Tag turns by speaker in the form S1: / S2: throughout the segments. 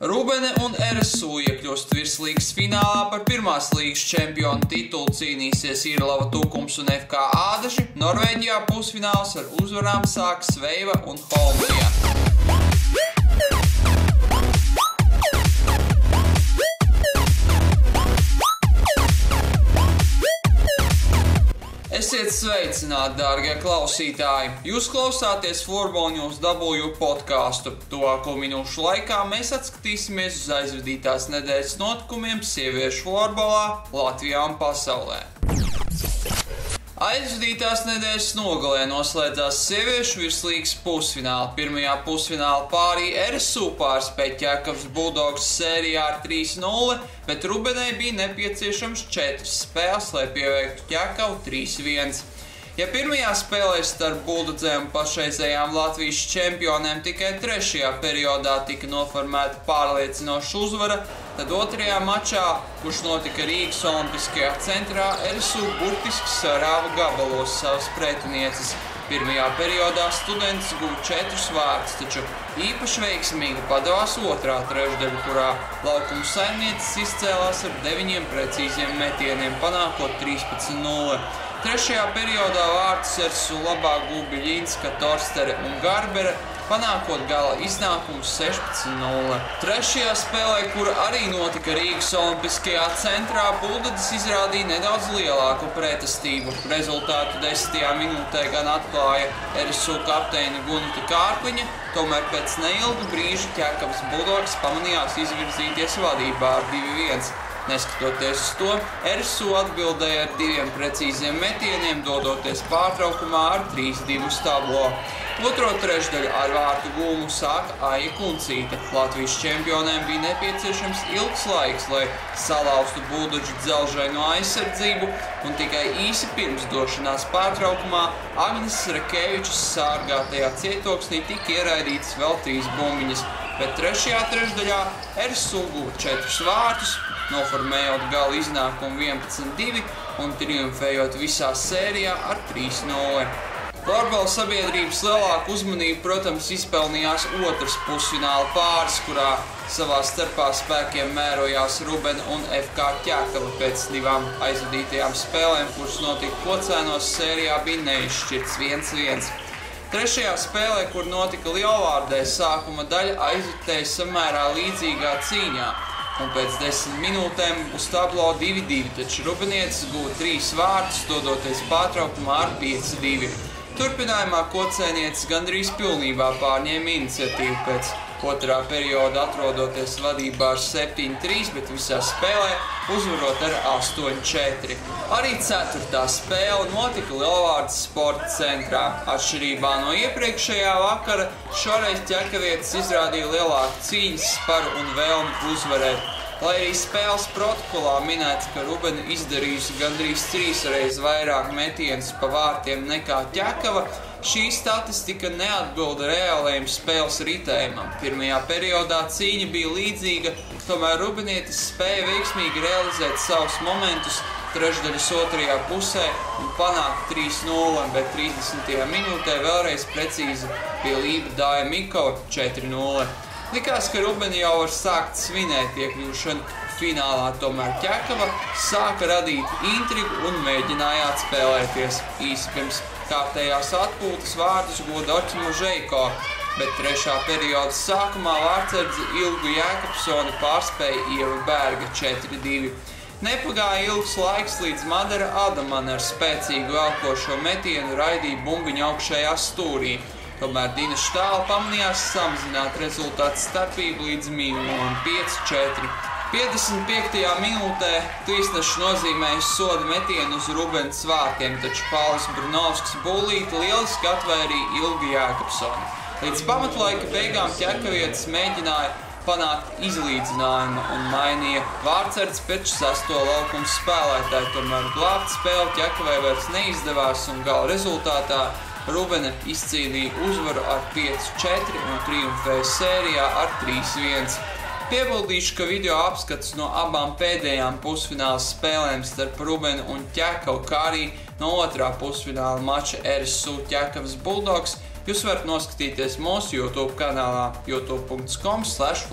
S1: Rubene un RSU iekļūst virslīgas finālā par pirmās līgas čempionu titulu cīnīsies Irlava Tukums un FK Ādaži. Norvēģijā pusfināls ar uzvarām sāks Sveiva un Holmija. Esiet sveicināti, dārgie klausītāji! Jūs klausāties Formūļus dabūju podkāstu. Tuvāko minūšu laikā mēs atskatīsimies uz aizvadītās nedēļas notikumiem sieviešu florbolā Latvijā un pasaulē. Aizvadītās nedēļas nogalē noslēdzās sieviešu virslīgas pusfināla. Pirmajā pusfināla pārī RSU pārspēja ķekavas Bulldogs sērijā ar 3-0, bet Rubenai bija nepieciešams 4 spēles, lai pieveiktu ķekavu 3-1. Ja pirmajā spēlē starp Buldodzēm un pašreizējām Latvijas čempioniem tikai trešajā periodā tika noformēta pārliecinoša uzvara, tad otrajā mačā, kurš notika Rīgas Olimpiskajā centrā, RSU burtiski sarāva gabalos savas pretinieces. Pirmajā periodā students guva četrus vārdus, taču īpaši veiksmīgi padavās otrā trešdaļa, kurā laukuma saimnieces izcēlās ar deviņiem precīziem metieniem, panākot 13-0. Trešajā periodā vārtus Ersu labāk guva Biļinska, Torstere un Garbere, panākot gala iznākumu 16-0. Trešajā spēlē, kura arī notika Rīgas Olimpiskajā centrā, Buldadis izrādīja nedaudz lielāku pretestību. Rezultātu desmitajā minūtē gan atklāja RSU kapteini Gunta Kārkliņa, tomēr pēc neilga brīža ķekavas Budoks pamanījās izvirzīties vadībā ar 2-1. Neskatoties uz to, RSU atbildēja ar diviem precīziem metieniem, dodoties pārtraukumā ar 3-2 stablo. Otro trešdaļu ar vārtu gūmu sāka Aija Kuncīte. Latvijas čempionēm bija nepieciešams ilgs laiks, lai salauztu būduģu dzelžaino aizsardzību, un tikai īsi pirms došanās pārtraukumā Agnes Rekevičas sārgātajā cietoksnī tika ieraidītas vēl trīs bumbiņas, bet trešajā trešdaļā RSU guva četrus vārtus, noformējot gala iznākumu 11-2 un triumfējot visā sērijā ar 3-0. Florbola sabiedrības lielāku uzmanību, protams, izpelnījās otrs pusfināla pāris, kurā savā starpā spēkiem mērojās Ruben un FK ķēkava pēc divām aizvadītajām spēlēm, kuras notika pocēnos sērijā, bija neizšķirts 1-1. Trešajā spēlē, kur notika Lielvārdē, sākuma daļa aizvitēja samērā līdzīgā cīņā un pēc desmit minūtēm uz tablo 2-2, taču Rubenietis guva trīs vārtus, dodoties pārtraukumā ar 5-2. Turpinājumā kocēnietis gandrīz pilnībā pārņēma iniciatīvu pēc otrā perioda atrodoties vadībā ar 7-3, bet visā spēlē uzvarot ar 8-4. Arī ceturtā spēle notika Lielvārdas sporta centrā. Atšķirībā no iepriekšējā vakara, šoreiz ķekavietis izrādīja lielāku cīņas sparu un vēlmi uzvarēt. Lai arī spēles protokolā minēts, ka Rubena izdarījusi gandrīz trīsreiz vairāk metienus pa vārtiem nekā ķekava, šī statistika neatbilda reālajiem spēles ritējumam. Pirmajā periodā cīņa bija līdzīga, tomēr Rubenietis spēja veiksmīgi realizēt savus momentus trešdaļas otrajā pusē un panākt 3-0, bet 30. minūtē vēlreiz precīzi pie lība Dāja Mikova 4-0. Likās, ka Rubeni jau var sākt svinēt iekļūšanu finālā, tomēr ķekava sāka radīt intrigu un mēģināja atspēlēties. Īsi pirms kārtējās atpūtas vārdus goda Oķimu Žeiko, bet trešā perioda sākumā vārdsardze Ilgu Jēkabsoni pārspēja Ieva Bērga 4-2. Nepagāja ilgs laiks, līdz Madara Adamana ar spēcīgu elkošo metienu raidīja bumbiņu augšējā stūrī. Tomēr Dina Štāla pamanījās samazināt rezultātu starpību līdz minimumam 5-4. 55. minūtē Tīsnešs nozīmēja soda metienu uz Rubens vārtiem, taču Pauls Brunovskis bulīti lieliski atvairīja Ilgu Jākapsoni. Līdz pamatlaika beigām ķerkavietis mēģināja panākt izlīdzinājumu un mainīja vārdsardzes pēc sesto laukuma spēlētāju, tomēr glābt spēli ķekavai vairs neizdevās un gala rezultātā Rubene izcīnīja uzvaru ar 5-4 un triumfēja sērijā ar 3-1. Piebildīšu, ka video apskats no abām pēdējām pusfināla spēlēm starp Rubenu un Ķekavu, kā arī no otrā pusfināla mača RSU Ķekavas Bulldogs jūs varat noskatīties mūsu YouTube kanālā youtube.com slash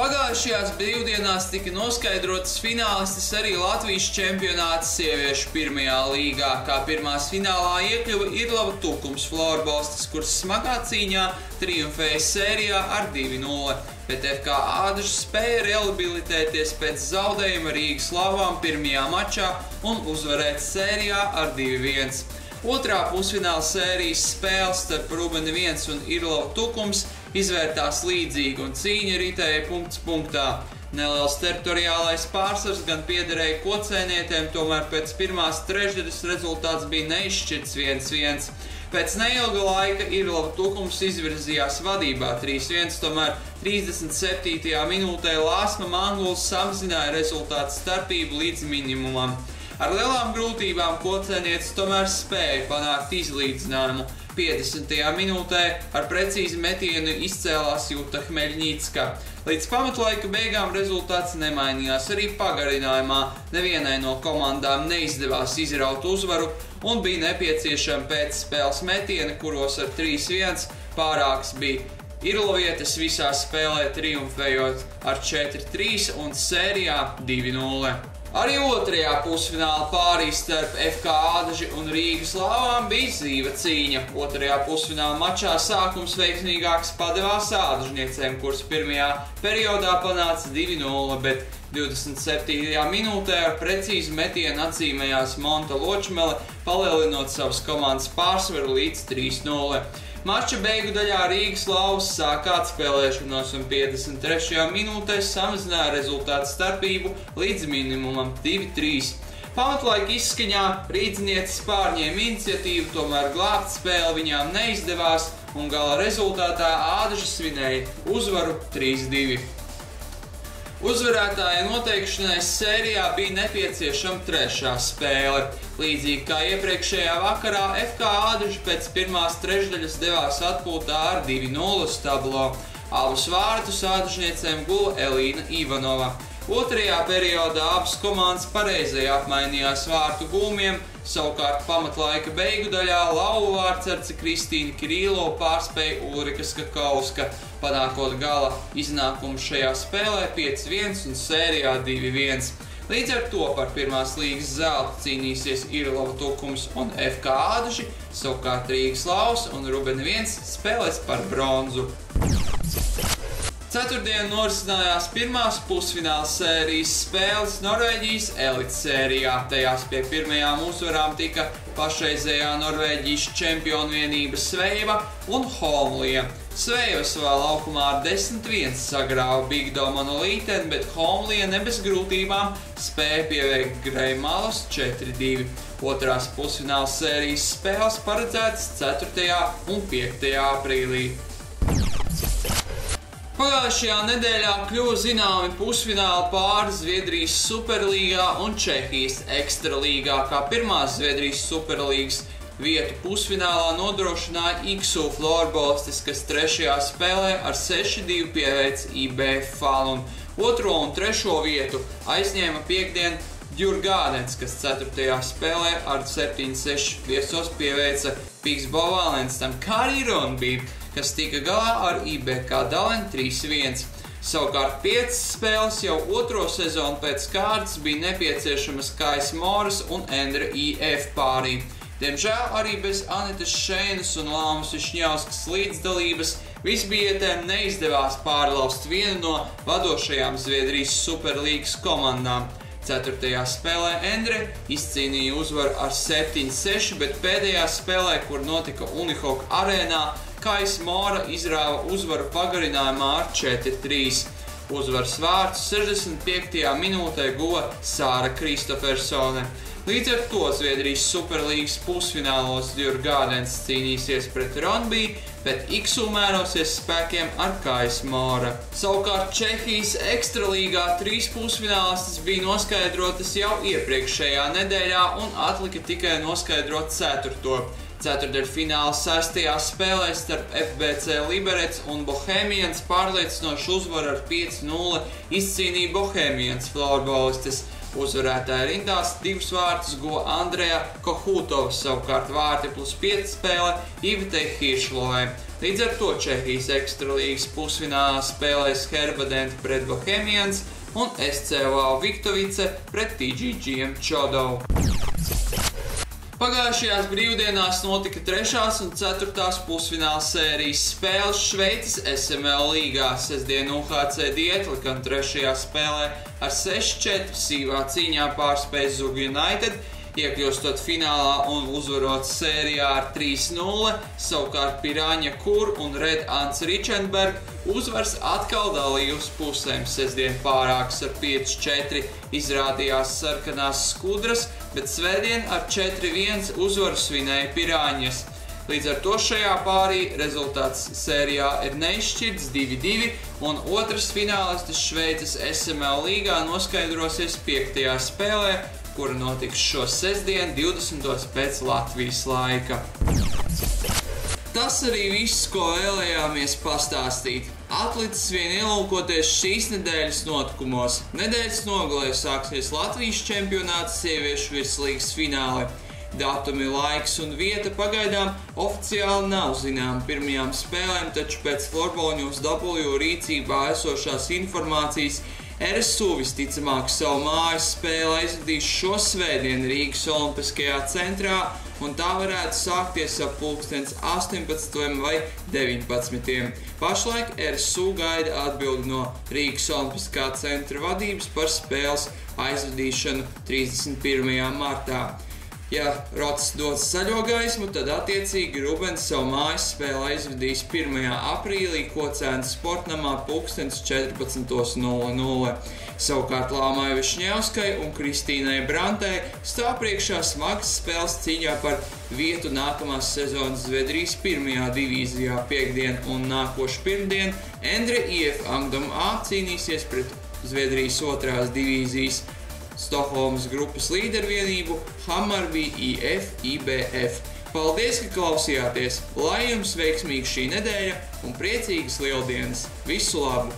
S1: Pagājušajās brīvdienās tika noskaidrotas finālistes arī Latvijas čempionāta sieviešu pirmajā līgā. Kā pirmās finālā iekļuva Irlava Tukums florbolistas, kuras smagā cīņā triumfēja sērijā ar 2-0. Bet FK Ādažs spēja rehabilitēties pēc zaudējuma Rīgas lavām pirmajā mačā un uzvarēt sērijā ar 2-1. Otrā pusfināla sērijas spēle starp Rubeni 1 un Irlava Tukums izvērtās līdzīgi un cīņa ritēja punkts punktā. Neliels teritoriālais pārsvars gan piederēja kocēnietēm, tomēr pēc pirmās trešdaļas rezultāts bija neizšķirts 1-1. Pēc neilga laika Irlava Tukums izvirzījās vadībā 3-1, tomēr 37. minūtē Lāsma Manguls samazināja rezultātu starpību līdz minimumam. Ar lielām grūtībām kocēnietis tomēr spēja panākt izlīdzinājumu. 50. minūtē ar precīzi metienu izcēlās Juta Hmeļņīcka. Līdz pamatlaika beigām rezultāts nemainījās arī pagarinājumā. Nevienai no komandām neizdevās izraut uzvaru un bija nepieciešama pēc spēles metieni, kuros ar 3-1 pārāks bija Irlovietis visā spēlē triumfējot ar 4-3 un sērijā 2-0. Arī otrajā pusfināla pārī starp FK Ādaži un Rīgas lāvām bija zīva cīņa. Otrajā pusfināla mačā sākums veiksmīgāks padevās ādažniecēm, kuras pirmajā periodā panāca 2-0, bet 27. minūtē ar precīzu metienu atzīmējās Monta Ločmele, palielinot savas komandas pārsvaru līdz 3-0. Mača beigu daļā Rīgas lauvas sāka atspēlēšanos un 53. minūtē samazināja rezultātu starpību līdz minimumam 2-3. Pamatlaika izskaņā rīznieces pārņēma iniciatīvu, tomēr glābt spēli viņām neizdevās un gala rezultātā Ādaža svinēja uzvaru 3-2. Uzvarētāja noteikšanai sērijā bija nepieciešama trešā spēle. Līdzīgi kā iepriekšējā vakarā, FK Ādriši pēc pirmās trešdaļas devās atpūtā ar 2-0 tablo. Abus vārtus ādrišniecēm guva Elīna Ivanova. Otrajā periodā abas komandas pareizai apmainījās vārtu gūmiem, Savukārt pamatlaika beigu daļā lauva vārdsarce Kristīna Kirīlo pārspēja Ulrika Skakauska, panākot gala iznākumu šajā spēlē 5-1 un sērijā 2-1. Līdz ar to par pirmās līgas zelta cīnīsies Irlova Tukums un FK Ādaži, savukārt Rīgas Laus un Rubeni 1 spēlēs par bronzu. Ceturtdien norisinājās pirmās pusfināla sērijas spēles Norvēģijas elites sērijā. Tajās pie pirmajām uzvarām tika pašreizējā Norvēģijas čempionu vienības Sveiva un Homlija. Sveiva savā laukumā ar 10-1 sagrāva Big Domanu līteni, bet Homlija ne bez grūtībām spēja pieveikt Greimalas 4-2. Otrās pusfināla sērijas spēles paredzētas 4. un 5. aprīlī. Pagājušajā nedēļā kļuva zināmi pusfināla pāri Zviedrijas Superlīgā un Čehijas Ekstralīgā, kā pirmās Zviedrijas Superlīgas vietu pusfinālā nodrošināja Iksu florbostis, kas trešajā spēlē ar 6-2 pieveic IB Falun. Otro un trešo vietu aizņēma piekdien Jurgādens, kas 4. spēlē ar 7-6 viesos pieveica Piksbo Valenstam, kā arī Ronbība kas tika galā ar IBK Dalen 3-1. Savukārt 5 spēles jau otro sezonu pēc kārtas bija nepieciešamas Kais Moras un Endra IF pārī. Diemžēl arī bez Anitas Šeinas un Lāmas Višņauskas līdzdalības visbietēm neizdevās pārlaust vienu no vadošajām Zviedrijas Superlīgas komandām. Ceturtajā spēlē Endre izcīnīja uzvaru ar 7-6, bet pēdējā spēlē, kur notika Unihok arēnā, Kais Mora izrāva uzvaru pagarinājumā ar 4-3. Uzvaras vārds 65. minūtē guva Sāra Kristofersone. Līdz ar to Zviedrijas Superlīgas pusfinālos Jurgādens cīnīsies pret Ronbī, bet Iksu mērosies spēkiem ar Kais Mora. Savukārt Čehijas ekstralīgā trīs pusfinālistas bija noskaidrotas jau iepriekšējā nedēļā un atlika tikai noskaidrot ceturto. Ceturdaļfināla sestajā spēlē starp FBC Liberec un Bohēmijans pārliecinoši uzvaru ar 5-0 izcīnīja Bohēmijans floorbolistes. Uzvarētāja rindās divus vārtus go Andreja Kohūtovs, savukārt vārti plus 5 spēle Ivitei Hiršlovai. Līdz ar to Čehijas ekstralīgas pusfinālā spēlēs Herbadent pret Bohemians un SCVA Viktovice pret TGGM Čodovu. Pagājušajās brīvdienās notika 3. un 4. pusfināla sērijas spēles Šveices SML līgā. Sestdien UHC Dietlikam 3. spēlē ar 6-4 sīvā cīņā pārspēja Zug United, iekļūstot finālā un uzvarot sērijā ar 3-0, savukārt Pirāņa Kur un Red Ants Ričenberg uzvars atkal dalīja uz pusēm. Sestdien pārāks ar 5-4 izrādījās sarkanās skudras, bet svētdien ar 4-1 uzvaru svinēja Pirāņas. Līdz ar to šajā pārī rezultāts sērijā ir neizšķirts 2-2, un otrs finālistis Šveices SML līgā noskaidrosies 5. spēlē kura notiks šo sestdienu, 20. pēc Latvijas laika. Tas arī viss, ko vēlējāmies pastāstīt. Atlicis vien ielūkoties šīs nedēļas notikumos. Nedēļas nogalē sāksies Latvijas čempionāta sieviešu virslīgas fināli. Datumi, laiks un vieta pagaidām oficiāli nav zināmi pirmajām spēlēm, taču pēc Florboņos W rīcībā esošās informācijas RSU visticamāk savu mājas spēli aizvadīs šo svētdienu Rīgas Olimpiskajā centrā, un tā varētu sākties ap pulkstens 18 vai 19. Pašlaik RSU gaida atbildi no Rīgas Olimpiskā centra vadības par spēles aizvadīšanu 31. martā. Ja Rots dos zaļo gaismu, tad attiecīgi Rubens savu mājas spēli aizvedīs 1. aprīlī Kocēnas sportnamā pulkstens 14.00. Savukārt Lāmai Višņēvskai un Kristīnai Brantē stāv priekšā smagas spēles cīņā par vietu nākamās sezonas Zviedrijas pirmajā divīzijā piekdien un nākošu pirmdien Endre Ief Angdom A cīnīsies pret Zviedrijas otrās divīzijas Stokholmas grupas līdervienību Hammarby IF IBF. Paldies, ka klausījāties! Lai jums veiksmīga šī nedēļa un priecīgas lieldienas! Visu labu!